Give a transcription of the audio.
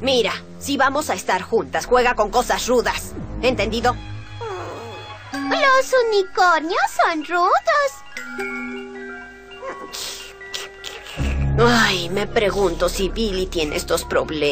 Mira, si vamos a estar juntas, juega con cosas rudas. ¿Entendido? Los unicornios son rudos. Ay, me pregunto si Billy tiene estos problemas.